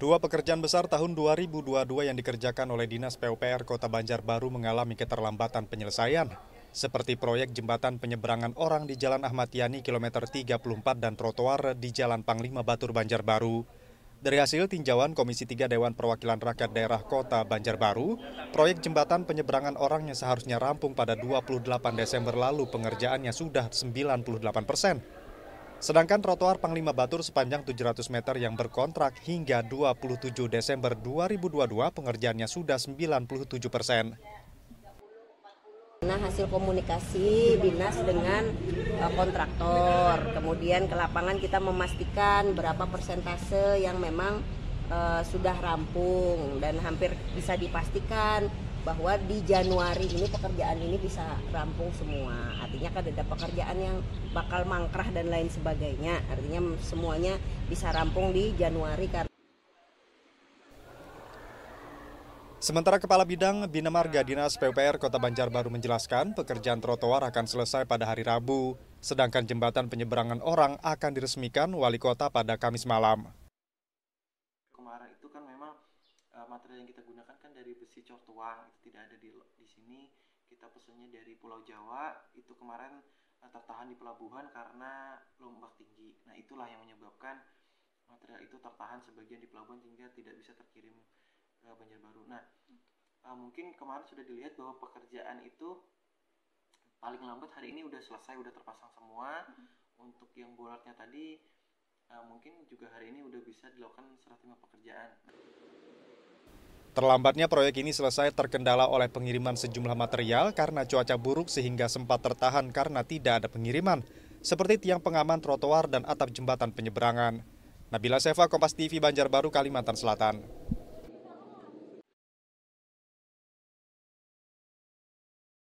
Dua pekerjaan besar tahun 2022 yang dikerjakan oleh Dinas PUPR Kota Banjarbaru mengalami keterlambatan penyelesaian, seperti proyek jembatan penyeberangan orang di Jalan Ahmad Yani kilometer 34 dan trotoar di Jalan Panglima Batur Banjarbaru. Dari hasil tinjauan Komisi 3 Dewan Perwakilan Rakyat Daerah Kota Banjarbaru, proyek jembatan penyeberangan orang yang seharusnya rampung pada 28 Desember lalu pengerjaannya sudah 98 persen. Sedangkan trotoar Panglima Batur sepanjang 700 meter yang berkontrak hingga 27 Desember 2022 pengerjaannya sudah 97 persen. Nah hasil komunikasi dinas dengan uh, kontraktor, kemudian ke lapangan kita memastikan berapa persentase yang memang uh, sudah rampung dan hampir bisa dipastikan bahwa di Januari ini pekerjaan ini bisa rampung semua. Artinya kan ada pekerjaan yang bakal mangkrah dan lain sebagainya. Artinya semuanya bisa rampung di Januari karena Sementara Kepala Bidang Bina Marga Dinas PUPR Kota Banjarbaru menjelaskan pekerjaan trotoar akan selesai pada hari Rabu, sedangkan jembatan penyeberangan orang akan diresmikan wali kota pada Kamis malam. Kemarin itu kan memang uh, material yang kita gunakan kan dari besi cor tuang itu tidak ada di di sini. Kita pesennya dari Pulau Jawa itu kemarin uh, tertahan di pelabuhan karena lombak tinggi. Nah itulah yang menyebabkan material itu tertahan sebagian di pelabuhan sehingga tidak bisa terkirim ke Banjarbaru. Nah uh, mungkin kemarin sudah dilihat bahwa pekerjaan itu paling lambat hari ini udah selesai udah terpasang semua. Untuk yang bolatnya tadi uh, mungkin juga hari ini udah bisa dilakukan serah terima pekerjaan. Terlambatnya proyek ini selesai terkendala oleh pengiriman sejumlah material karena cuaca buruk sehingga sempat tertahan karena tidak ada pengiriman, seperti tiang pengaman trotoar dan atap jembatan penyeberangan. Nabila Seva, Kompas TV, Banjarbaru, Kalimantan Selatan.